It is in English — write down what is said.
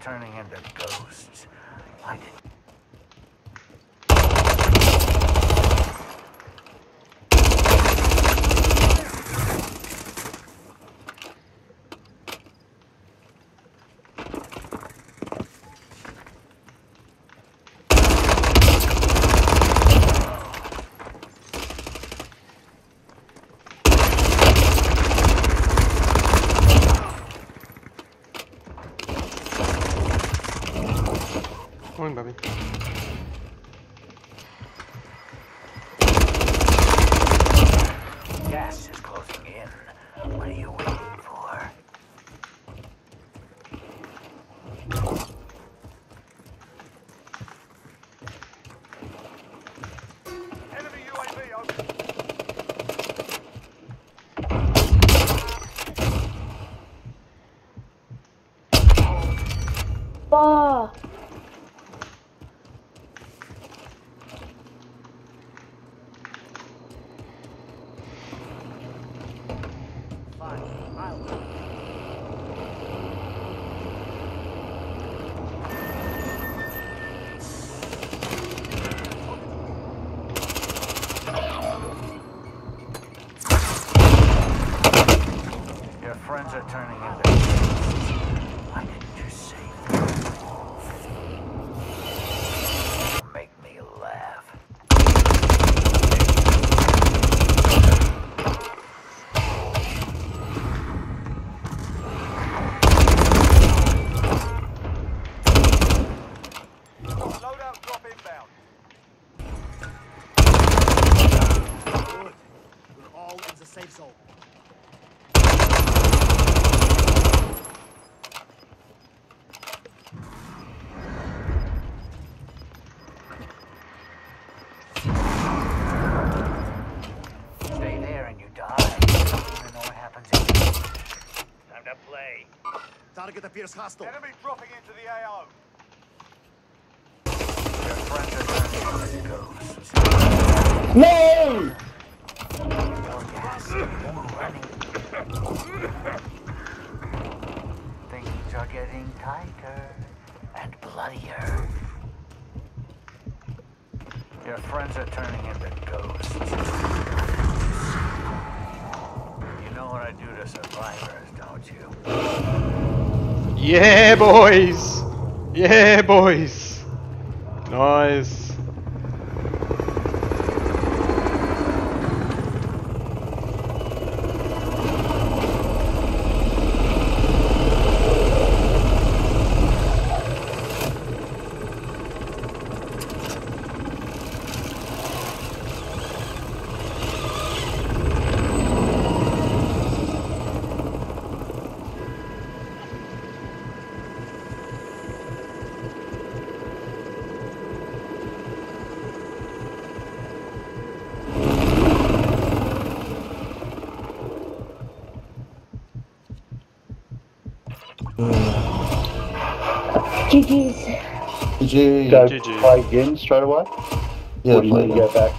turning into ghosts. Did going, Bobby. Gas is closing in. What are you waiting for? Enemy UAV over. Fuck. Your friends are turning into. The safe zone. Stay there and you die. You don't know what happens Time to play. Target appears hostile. Enemy dropping into the AO. your friends are turning into ghosts. No! Your gas, more running. Things are getting tighter and bloodier. Your friends are turning into ghosts. You know what I do to survivors, don't you? Yeah, boys! Yeah, boys! Nice. GG's. Did you guys GG. play again straight away? Yeah, or do you play need to now. go back?